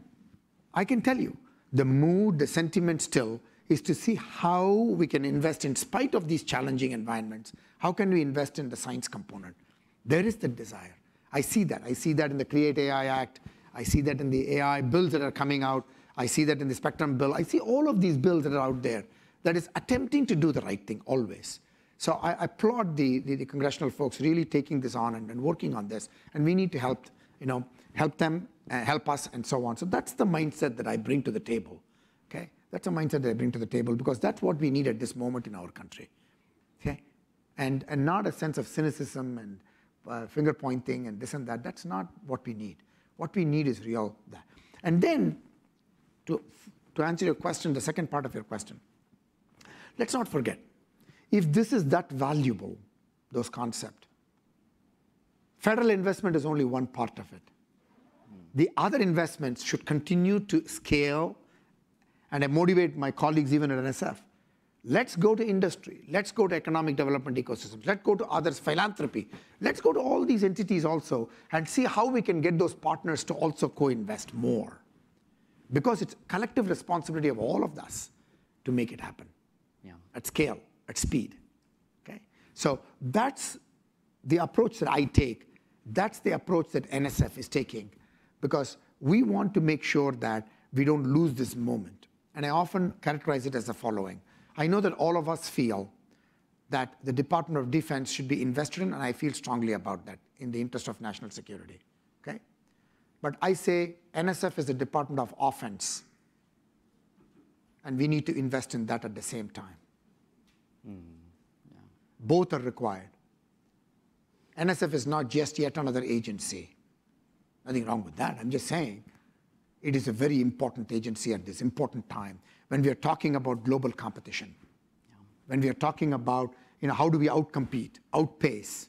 I can tell you, the mood, the sentiment still is to see how we can invest in spite of these challenging environments. How can we invest in the science component? There is the desire. I see that. I see that in the Create AI Act. I see that in the AI bills that are coming out. I see that in the Spectrum bill. I see all of these bills that are out there that is attempting to do the right thing always. So I, applaud the, the, the, congressional folks really taking this on and, and, working on this. And we need to help, you know, help them, uh, help us, and so on. So that's the mindset that I bring to the table. Okay, that's a mindset that I bring to the table because that's what we need at this moment in our country. Okay, and and not a sense of cynicism and uh, finger pointing and this and that. That's not what we need. What we need is real that. And then, to to answer your question, the second part of your question, let's not forget if this is that valuable, those concepts, federal investment is only one part of it. The other investments should continue to scale, and I motivate my colleagues even at NSF. Let's go to industry. Let's go to economic development ecosystems. Let's go to others, philanthropy. Let's go to all these entities also and see how we can get those partners to also co-invest more. Because it's collective responsibility of all of us to make it happen yeah. at scale at speed. Okay? So that's the approach that I take. That's the approach that NSF is taking because we want to make sure that we don't lose this moment. And I often characterize it as the following. I know that all of us feel that the Department of Defense should be invested in, and I feel strongly about that in the interest of national security. Okay? But I say NSF is the Department of Offense, and we need to invest in that at the same time. Mm, yeah. Both are required. NSF is not just yet another agency. Nothing wrong with that. I'm just saying it is a very important agency at this important time when we are talking about global competition, yeah. when we are talking about you know, how do we outcompete, outpace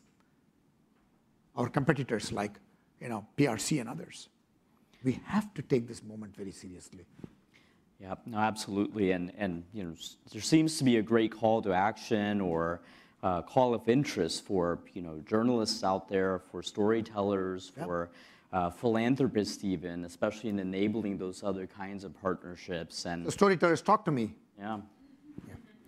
our competitors like you know, PRC and others. We have to take this moment very seriously. Yeah, no, absolutely. And, and you know, there seems to be a great call to action or uh, call of interest for you know, journalists out there, for storytellers, yep. for uh, philanthropists even, especially in enabling those other kinds of partnerships. And the storytellers talk to me. Yeah.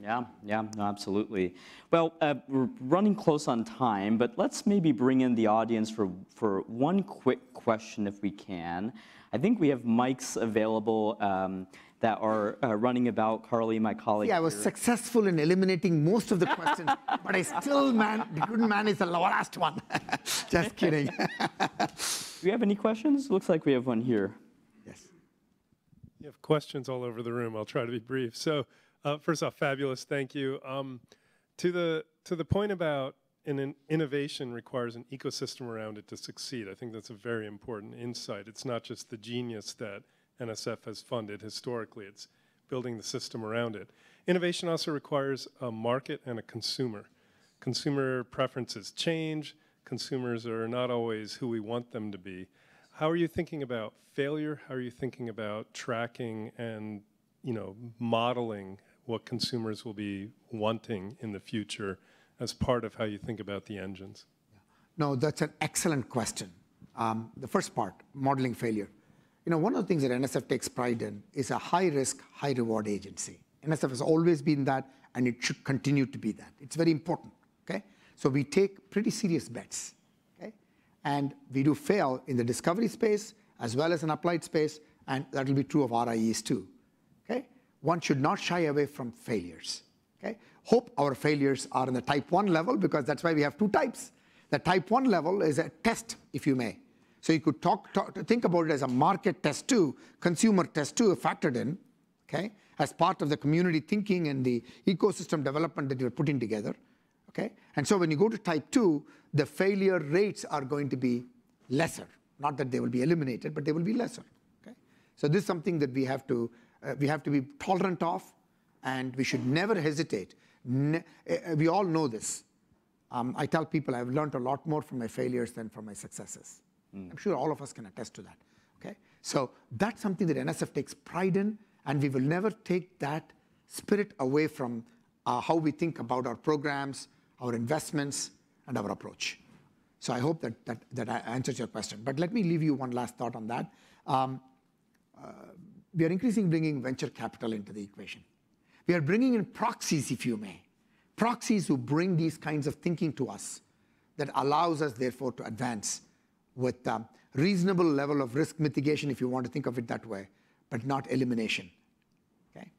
Yeah, yeah, no, absolutely. Well, uh, we're running close on time, but let's maybe bring in the audience for, for one quick question if we can. I think we have mics available. Um, that are uh, running about. Carly, my colleague. Yeah, I was here. successful in eliminating most of the questions, but I still man couldn't manage the last one. Just kidding. Do we have any questions? Looks like we have one here. Yes. You have questions all over the room. I'll try to be brief. So, uh, first off, fabulous. Thank you. Um, to the to the point about an innovation requires an ecosystem around it to succeed. I think that's a very important insight. It's not just the genius that NSF has funded historically. It's building the system around it. Innovation also requires a market and a consumer. Consumer preferences change. Consumers are not always who we want them to be. How are you thinking about failure? How are you thinking about tracking and you know, modeling what consumers will be wanting in the future as part of how you think about the engines? No, that's an excellent question. Um, the first part, modeling failure. You know, one of the things that NSF takes pride in is a high-risk, high-reward agency. NSF has always been that, and it should continue to be that. It's very important, okay? So we take pretty serious bets, okay? And we do fail in the discovery space as well as in applied space, and that will be true of RIEs too, okay? One should not shy away from failures, okay? Hope our failures are in the type 1 level because that's why we have two types. The type 1 level is a test, if you may, so you could talk, talk, think about it as a market test too, consumer test too factored in, okay? as part of the community thinking and the ecosystem development that you're putting together. Okay? And so when you go to type 2, the failure rates are going to be lesser. Not that they will be eliminated, but they will be lesser. Okay? So this is something that we have to, uh, we have to be tolerant of, and we should never hesitate. Ne- uh, we all know this. Um, I tell people I've learned a lot more from my failures than from my successes. I'm sure all of us can attest to that. Okay? So that's something that NSF takes pride in, and we will never take that spirit away from uh, how we think about our programs, our investments, and our approach. So I hope that, that, that answers your question. But let me leave you one last thought on that. Um, uh, we are increasingly bringing venture capital into the equation. We are bringing in proxies, if you may, proxies who bring these kinds of thinking to us that allows us, therefore, to advance with a reasonable level of risk mitigation, if you want to think of it that way, but not elimination. Okay?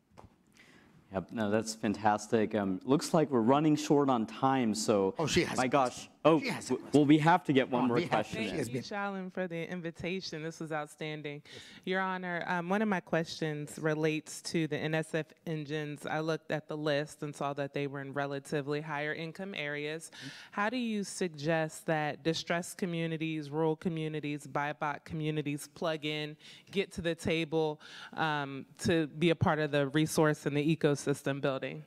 Yep, no, that's fantastic. Um, looks like we're running short on time, so. Oh, she has My gosh. Oh, She has a w- well, we have to get one on, more we have to. question She in. has Thank you, been- Shalin, for the invitation. This was outstanding. Your Honor, um, one of my questions relates to the NSF engines. I looked at the list and saw that they were in relatively higher income areas. How do you suggest that distressed communities, rural communities, BIPOC communities plug in, get to the table um, to be a part of the resource and the ecosystem building?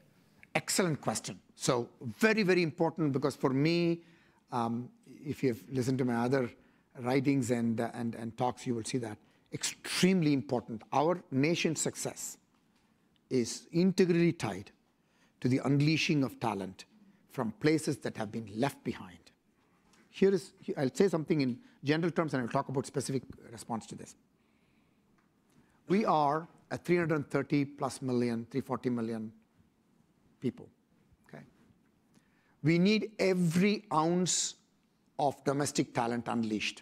Excellent question. So very, very important because for me, um, if you've listened to my other writings and, and, and talks, you will see that. Extremely important. Our nation's success is integrally tied to the unleashing of talent from places that have been left behind. Here is, I'll say something in general terms and I'll talk about specific response to this. We are a 330 plus million, 340 million people. We need every ounce of domestic talent unleashed.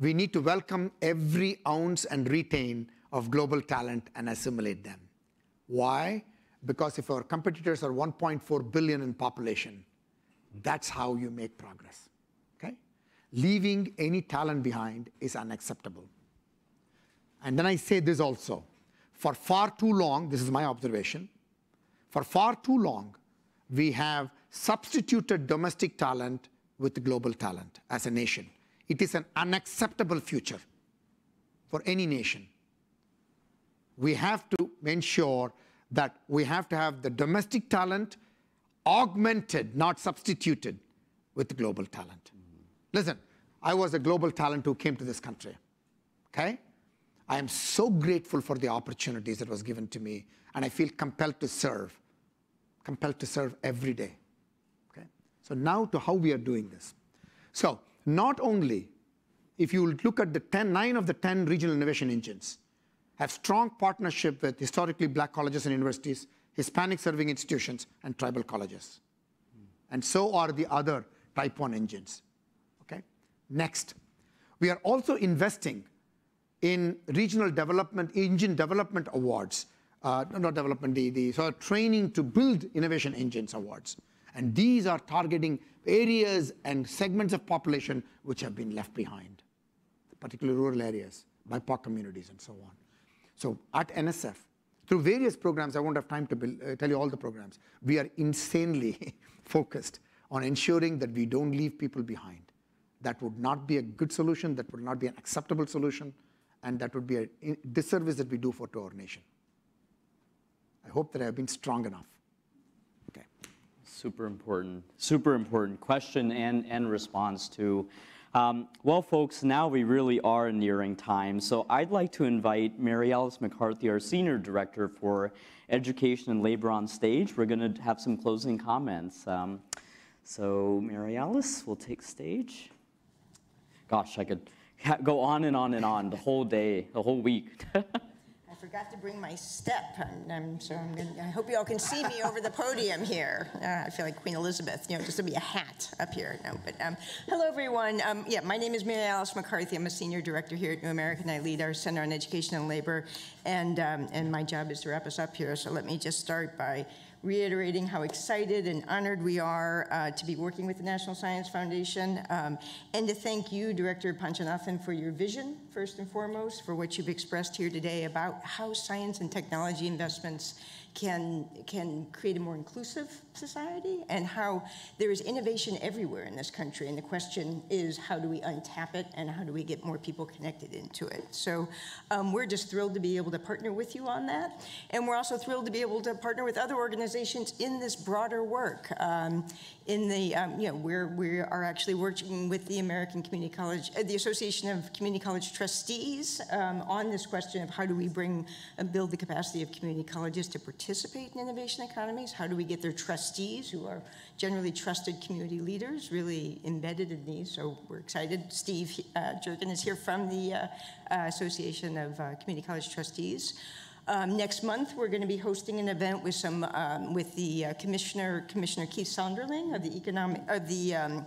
We need to welcome every ounce and retain of global talent and assimilate them. Why? Because if our competitors are 1.4 billion in population, that's how you make progress. Okay? Leaving any talent behind is unacceptable. And then I say this also. For far too long, this is my observation, for far too long, we have substituted domestic talent with global talent as a nation. It is an unacceptable future for any nation. We have to ensure that we have to have the domestic talent augmented, not substituted, with global talent. Listen, I was a global talent who came to this country. Okay? I am so grateful for the opportunities that was given to me, and I feel compelled to serve, compelled to serve every day. Okay? So now to how we are doing this. So not only, if you look at the 10, nine of the 10 regional innovation engines, have strong partnership with historically black colleges and universities, Hispanic serving institutions, and tribal colleges. And so are the other type 1 engines. Okay? Next, we are also investing in regional development, engine development awards, not development, the, the sort of training to build innovation engines awards. And these are targeting areas and segments of population which have been left behind, particularly rural areas, BIPOC communities, and so on. So at NSF, through various programs, I won't have time to uh, tell you all the programs, we are insanely focused on ensuring that we don't leave people behind. That would not be a good solution, that would not be an acceptable solution, and that would be a disservice that we do for to our nation. I hope that I have been strong enough. Okay. Super important, super important question and, and response to. Um, well, folks, now we really are nearing time. So I'd like to invite Mary Alice McCarthy, our Senior Director for Education and Labor on stage. We're going to have some closing comments. Um, so Mary Alice will take stage. Gosh, I could go on and on and on the whole day, the whole week. Forgot to bring my step, and I'm, so I'm gonna, I hope you all can see me over the podium here. Uh, I feel like Queen Elizabeth, you know, just to be a hat up here. No, but um, hello, everyone. Um, yeah, my name is Mary Alice McCarthy. I'm a senior director here at New American. I lead our Center on Education and Labor, and um, and my job is to wrap us up here. So let me just start by reiterating how excited and honored we are uh, to be working with the National Science Foundation, um, and to thank you, Director Panchanathan, for your vision, first and foremost, for what you've expressed here today about how science and technology investments can, can create a more inclusive society and how there is innovation everywhere in this country. And the question is, how do we untap it and how do we get more people connected into it? So um, we're just thrilled to be able to partner with you on that. And we're also thrilled to be able to partner with other organizations in this broader work. Um, in the, um, you know, we're, we are actually working with the American Community College, uh, the Association of Community College Trustees um, on this question of how do we bring and build the capacity of community colleges to participate in innovation economies? How do we get their trustees, who are generally trusted community leaders, really embedded in these? So we're excited. Steve uh, is here from the uh, uh, Association of uh, Community College Trustees. Um, next month, we're going to be hosting an event with some um, with the uh, Commissioner Commissioner Keith Sonderling of the economic of the um,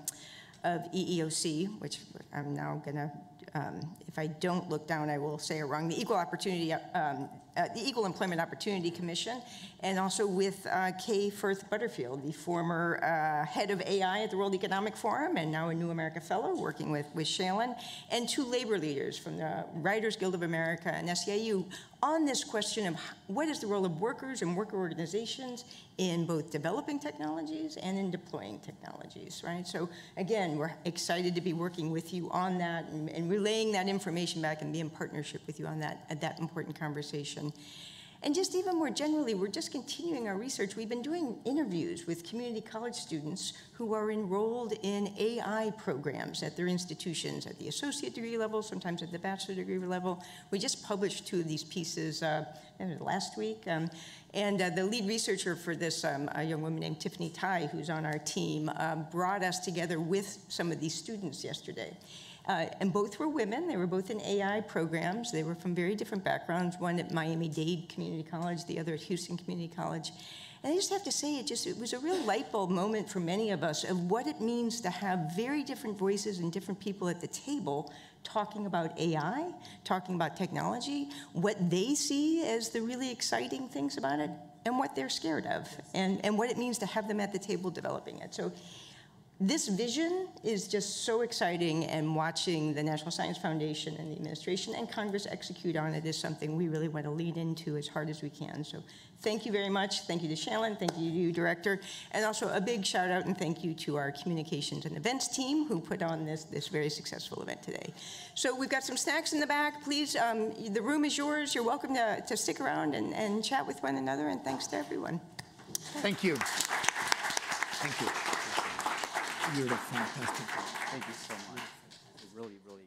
of EEOC, which I'm now going to. Um, if I don't look down, I will say it wrong. The Equal Opportunity, um, uh, the Equal Employment Opportunity Commission, and also with uh, Kay Firth Butterfield, the former uh, head of AI at the World Economic Forum and now a New America Fellow, working with with Shalin, and two labor leaders from the Writers Guild of America and SEIU on this question of what is the role of workers and worker organizations in both developing technologies and in deploying technologies, right? So again, we're excited to be working with you on that and, and relaying that information back and be in partnership with you on that, that important conversation. And just even more generally, we're just continuing our research. We've been doing interviews with community college students who are enrolled in AI programs at their institutions at the associate degree level, sometimes at the bachelor degree level. We just published two of these pieces uh, last week. Um, and uh, the lead researcher for this, um, a young woman named Tiffany Tai, who's on our team, um, brought us together with some of these students yesterday. Uh, and both were women. They were both in AI programs. They were from very different backgrounds, one at Miami Dade Community College, the other at Houston Community College. And I just have to say, it just it was a real light bulb moment for many of us of what it means to have very different voices and different people at the table talking about AI, talking about technology, what they see as the really exciting things about it, and what they're scared of, and, and what it means to have them at the table developing it. So this vision is just so exciting, and watching the National Science Foundation and the administration and Congress execute on it is something we really want to lean into as hard as we can. So thank you very much. Thank you to Shannon. Thank you to you, Director. And also a big shout out and thank you to our communications and events team who put on this, this very successful event today. So we've got some snacks in the back. Please, um, the room is yours. You're welcome to, to stick around and, and chat with one another. And thanks to everyone. Thank you. Thank you. You're a fantastic. Thank you so much. Really, really.